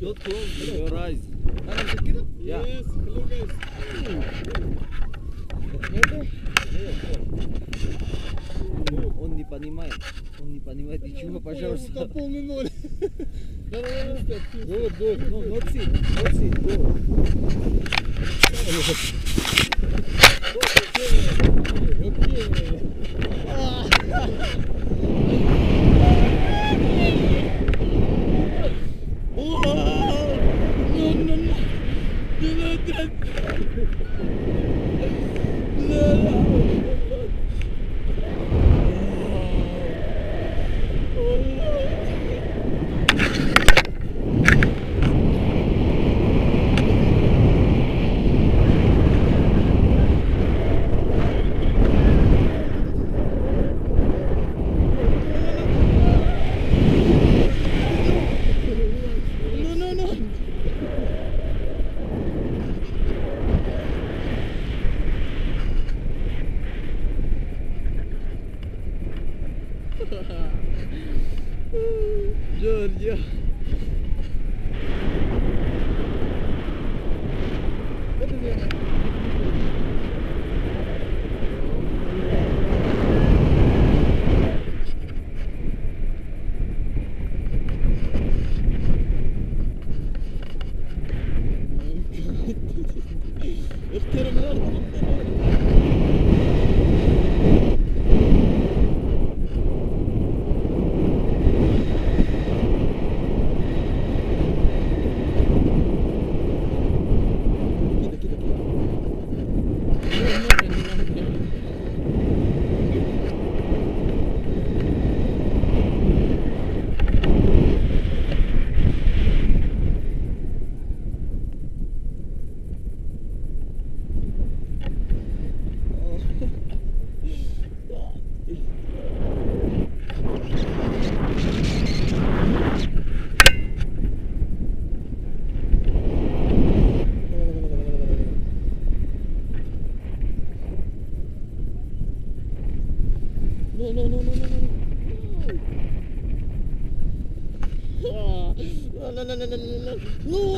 Don't close your eyes. انا مش كده Yeah. يس hello guys Он не понимает. Он не понимает ничего, пожалуйста. Там полный ноль. Давай, давай, стоп. Вот, вот. No, not sit. Not sit. Go. Yeah. جورجيا. ну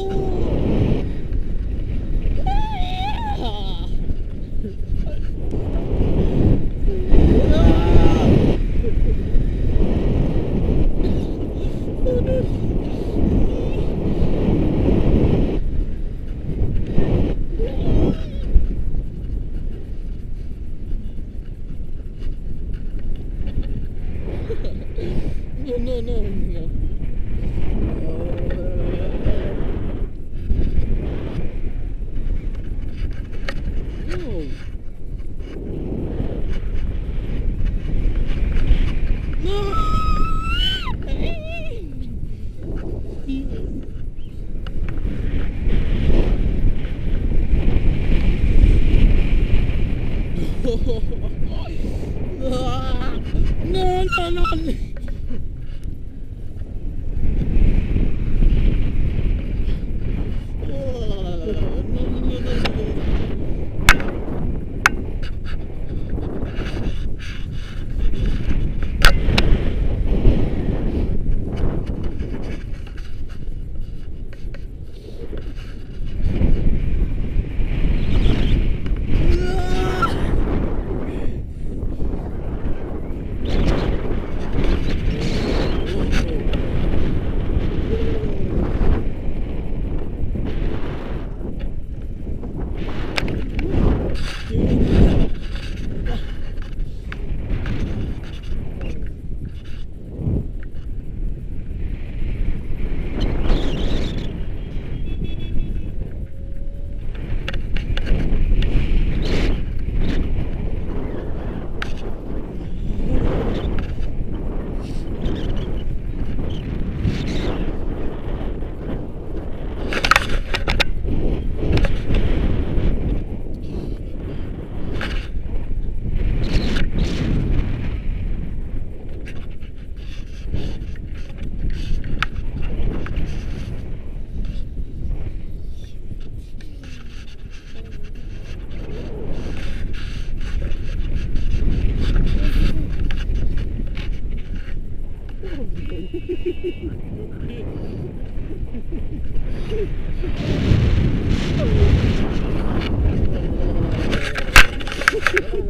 Ganun, paano ka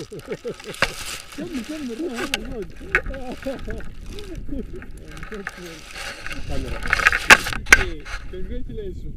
Sen mi sen mi? Kamera. Congratulations.